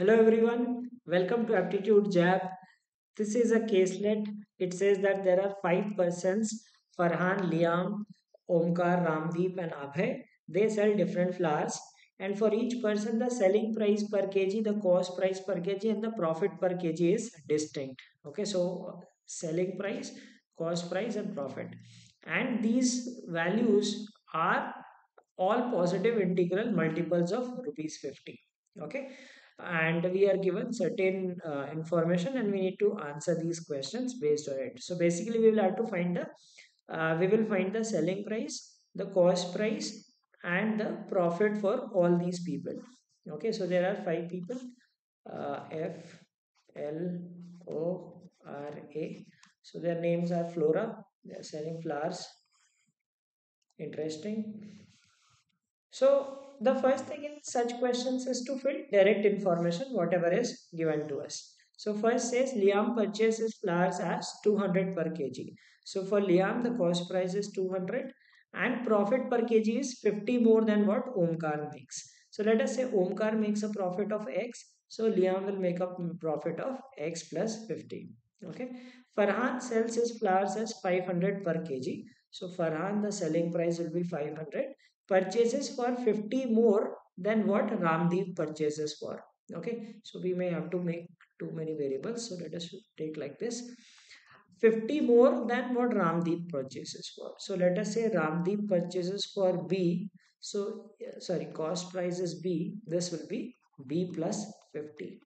Hello everyone, welcome to Aptitude Jab. This is a caselet. It says that there are five persons Farhan, Liam, Omkar, Ramdeep, and Abhay. They sell different flowers, and for each person, the selling price per kg, the cost price per kg, and the profit per kg is distinct. Okay, so selling price, cost price, and profit, and these values are all positive integral multiples of rupees 50 okay and we are given certain uh, information and we need to answer these questions based on it. So basically we will have to find the uh, we will find the selling price the cost price and the profit for all these people. Okay so there are five people uh, f l o r a. So their names are flora they are selling flowers. Interesting so the first thing in such questions is to fill direct information, whatever is given to us. So first says Liam purchases flowers as 200 per kg. So for Liam, the cost price is 200 and profit per kg is 50 more than what Omkar makes. So let us say Omkar makes a profit of X. So Liam will make a profit of X plus 50. Okay. Farhan sells his flowers as 500 per kg. So Farhan, the selling price will be 500 purchases for 50 more than what Ramdeep purchases for. Okay, so we may have to make too many variables. So let us take like this. 50 more than what Ramdeep purchases for. So let us say Ramdeep purchases for B. So sorry, cost price is B. This will be B plus 50.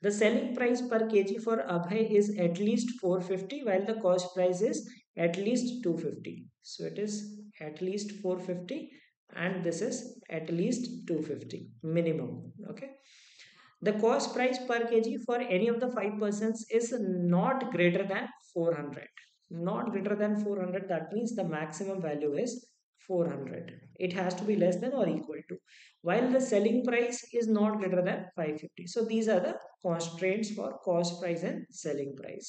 The selling price per kg for Abhay is at least 450 while the cost price is at least 250. So it is at least 450 and this is at least 250 minimum. Okay. The cost price per kg for any of the five persons is not greater than 400. Not greater than 400 that means the maximum value is 400 it has to be less than or equal to while the selling price is not greater than 550 so these are the constraints for cost price and selling price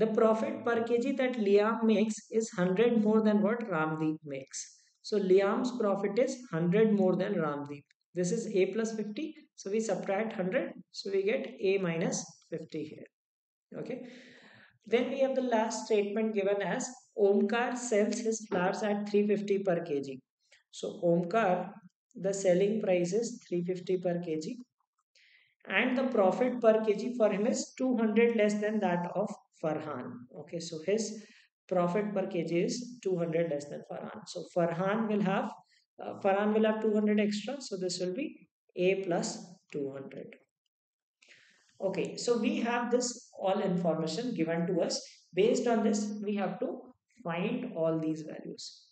the profit per kg that Liam makes is 100 more than what Ramdeep makes. So Liam's profit is 100 more than Ramdeep. This is a plus 50 so we subtract 100 so we get a minus 50 here. Okay. Then we have the last statement given as Omkar sells his flowers at 350 per kg. So Omkar, the selling price is 350 per kg. And the profit per kg for him is 200 less than that of Farhan. Okay, so his profit per kg is 200 less than Farhan. So Farhan will have uh, Farhan will have 200 extra. So this will be A plus 200. Okay, so we have this all information given to us. Based on this, we have to find all these values.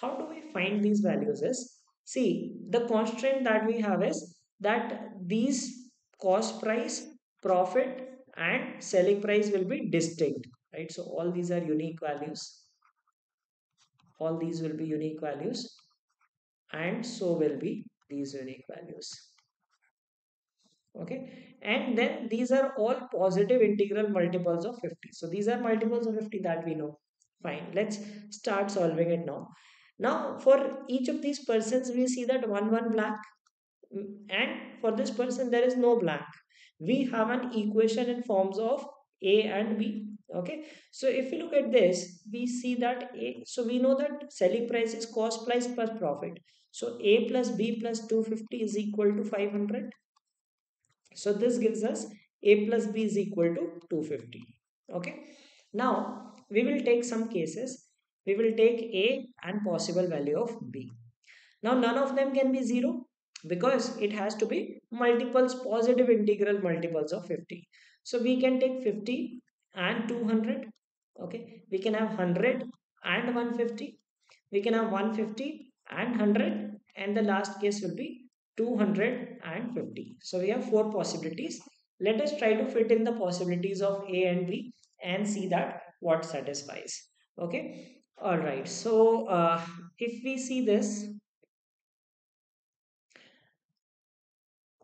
How do we find these values is, see, the constraint that we have is that these cost price, profit and selling price will be distinct, right? So all these are unique values. All these will be unique values and so will be these unique values. Okay? And then these are all positive integral multiples of 50 so these are multiples of 50 that we know. Fine. Let's start solving it now. Now for each of these persons we see that one one black. Mm, and for this person there is no blank we have an equation in forms of a and b okay so if we look at this we see that a so we know that selling price is cost price plus profit so a plus b plus 250 is equal to 500 so this gives us a plus b is equal to 250. Okay. Now we will take some cases. We will take a and possible value of b. Now none of them can be 0 because it has to be multiples positive integral multiples of 50. So we can take 50 and 200. Okay. We can have 100 and 150. We can have 150 and 100 and the last case will be 250. So we have four possibilities. Let us try to fit in the possibilities of A and B and see that what satisfies. Okay. All right. So uh, if we see this,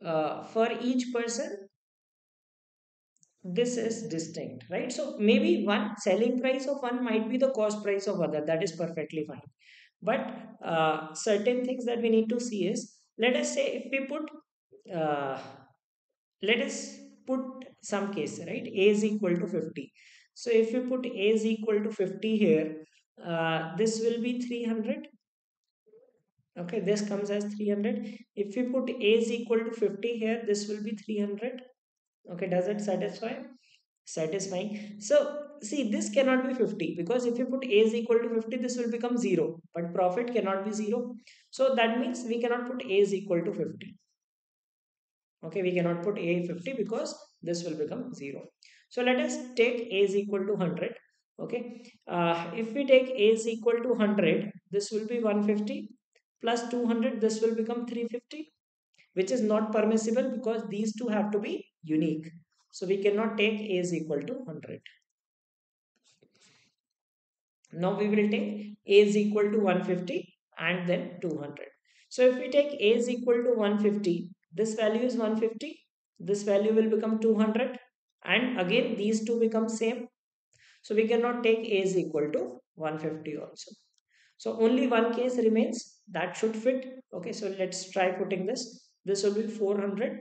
uh, for each person, this is distinct, right? So maybe one selling price of one might be the cost price of other. That is perfectly fine. But uh, certain things that we need to see is let us say if we put uh, let us put some case right a is equal to 50 so if you put a is equal to 50 here uh, this will be 300 okay this comes as 300 if we put a is equal to 50 here this will be 300 okay does it satisfy? Satisfying. So see this cannot be 50 because if you put a is equal to 50 this will become 0 but profit cannot be 0 so that means we cannot put a is equal to 50 okay we cannot put a 50 because this will become 0 so let us take a is equal to 100 okay uh, if we take a is equal to 100 this will be 150 plus 200 this will become 350 which is not permissible because these two have to be unique. So we cannot take a is equal to 100 now we will take a is equal to 150 and then 200 so if we take a is equal to 150 this value is 150 this value will become 200 and again these two become same. So we cannot take a is equal to 150 also so only one case remains that should fit. Okay so let's try putting this. This will be 400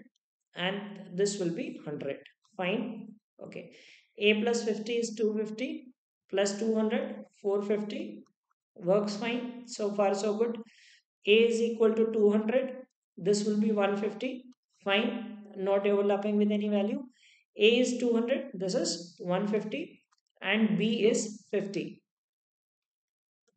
and this will be 100 fine. Okay. A plus 50 is 250 plus 200 450 works fine. So far so good. A is equal to 200 this will be 150 fine. Not overlapping with any value. A is 200 this is 150 and b is 50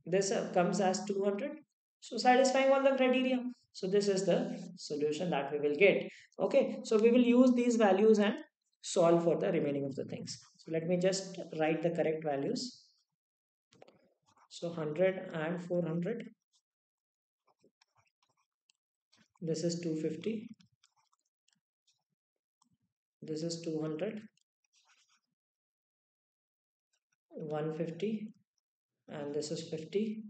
this uh, comes as 200 so satisfying all the criteria. So this is the solution that we will get. Okay. So we will use these values and solve for the remaining of the things. So let me just write the correct values. So 100 and 400 this is 250 this is 200 150 and this is 50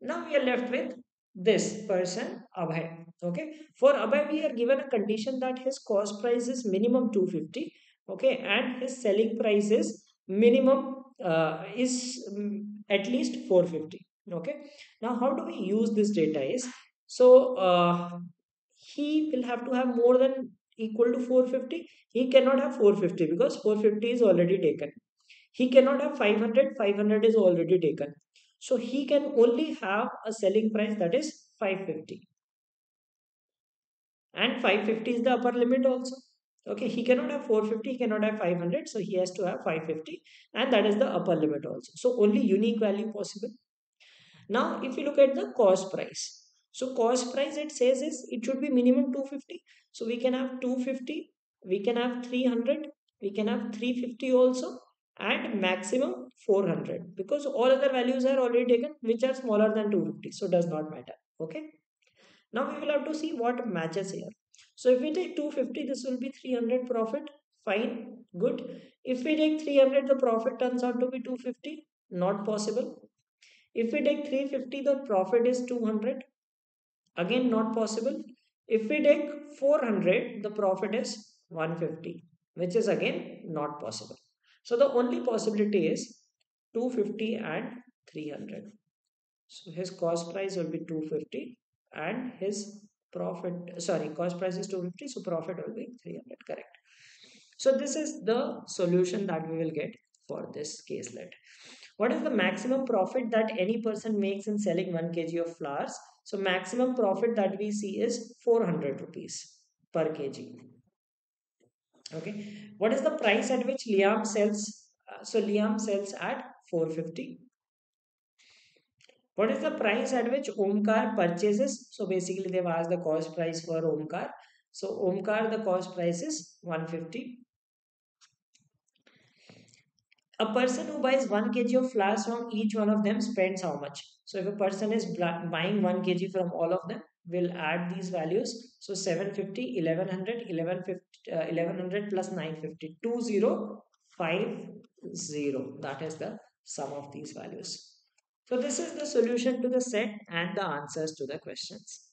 now we are left with this person abhay. Okay? For abhay we are given a condition that his cost price is minimum 250 okay? And his selling price is minimum uh, is um, at least 450 okay? Now how do we use this data is so uh, he will have to have more than equal to 450 he cannot have 450 because 450 is already taken he cannot have 500 500 is already taken. So he can only have a selling price that is 550 and 550 is the upper limit also. Okay he cannot have 450 he cannot have 500 so he has to have 550 and that is the upper limit also. So only unique value possible. Now if you look at the cost price. So cost price it says is it should be minimum 250 so we can have 250 we can have 300 we can have 350 also and maximum 400 because all other values are already taken which are smaller than 250 so does not matter okay? Now we will have to see what matches here. So if we take 250 this will be 300 profit fine good. If we take 300 the profit turns out to be 250 not possible. If we take 350 the profit is 200 again not possible. If we take 400 the profit is 150 which is again not possible so the only possibility is 250 and 300. So his cost price will be 250 and his profit, sorry, cost price is 250. So profit will be 300, correct. So this is the solution that we will get for this caselet. What is the maximum profit that any person makes in selling 1 kg of flowers? So maximum profit that we see is 400 rupees per kg okay. What is the price at which liam sells uh, so liam sells at 450 what is the price at which omkar purchases? So basically they've asked the cost price for omkar. So omkar the cost price is 150 a person who buys 1 kg of flowers from each one of them spends how much so if a person is buying 1 kg from all of them we'll add these values. So 750, 1100, 1150, uh, 1100 plus 950, 2050. That is the sum of these values. So this is the solution to the set and the answers to the questions.